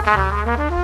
Música